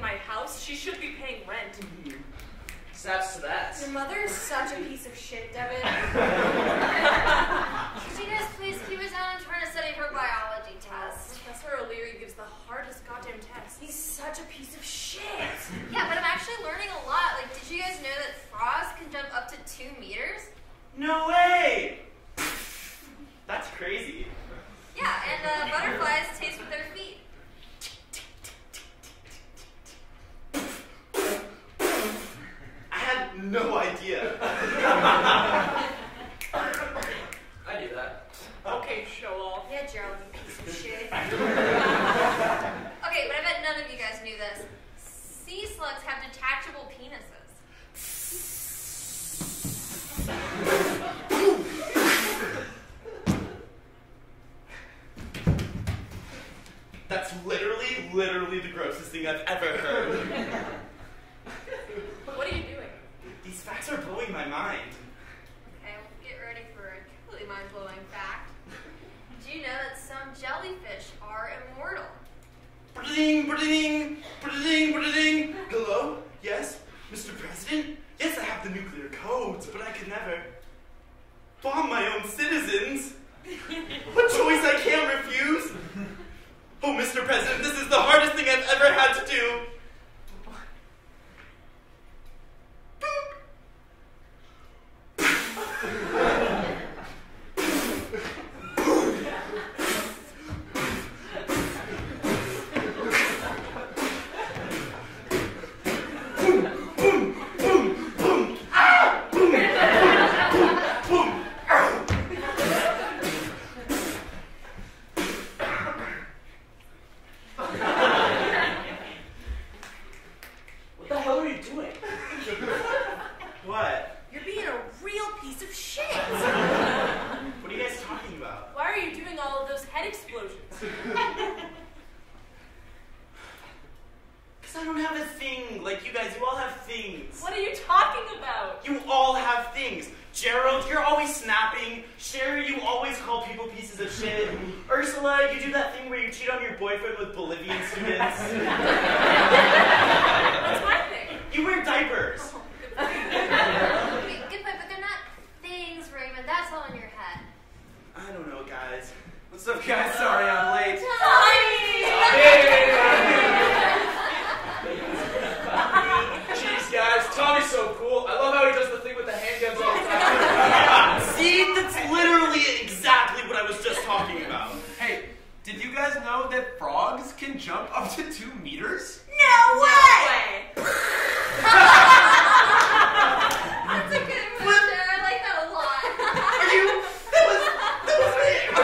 in my house. She should be paying rent. Snaps to that. Your mother is such a piece of shit, Devin. Could you guys please keep us down? I'm trying to study her biology test. Professor O'Leary gives the hardest goddamn test. He's such a piece of shit. Yeah, but I'm actually learning a lot. Like, did you guys know that frogs can jump up to two meters? No way! That's crazy. Yeah, and uh, butterflies taste with their feet. I had no idea. I knew that. Okay, show off. Yeah, Gerald, you piece of shit. Okay, but I bet none of you guys knew this. Sea slugs have detachable penises. That's literally, literally the grossest thing I've ever heard. What are you doing? These facts are blowing my mind. Okay, well, get ready for a truly mind-blowing fact. Did you know that some jellyfish are immortal? Bring, bring, bring, bring. Hello? Yes? Mr. President? Yes, I have the nuclear codes, but I could never bomb my own citizens. What choice I can't refuse. Oh, Mr. President, this is the hardest thing I've ever had to do. What the hell are you doing? What? You're being a real piece of shit. What are you guys talking about? Why are you doing all of those head explosions? Because I don't have a thing like you guys. You all have things. What are you talking about? You all have things. Gerald, you're always snapping. Sherry, you always call people pieces of shit. Ursula, you do that thing where you cheat on your boyfriend with Bolivian students. That's my thing. You wear diapers. Oh, okay, good point, but they're not things, Raymond. That's all in your head. I don't know, guys. What's up, guys? Sorry I'm late. Jeez, guys, Tommy's so cool. I love how he does the thing with the handguns all the time. See, that's literally exactly what I was just talking about. Hey, did you guys know that frogs can jump up to two meters?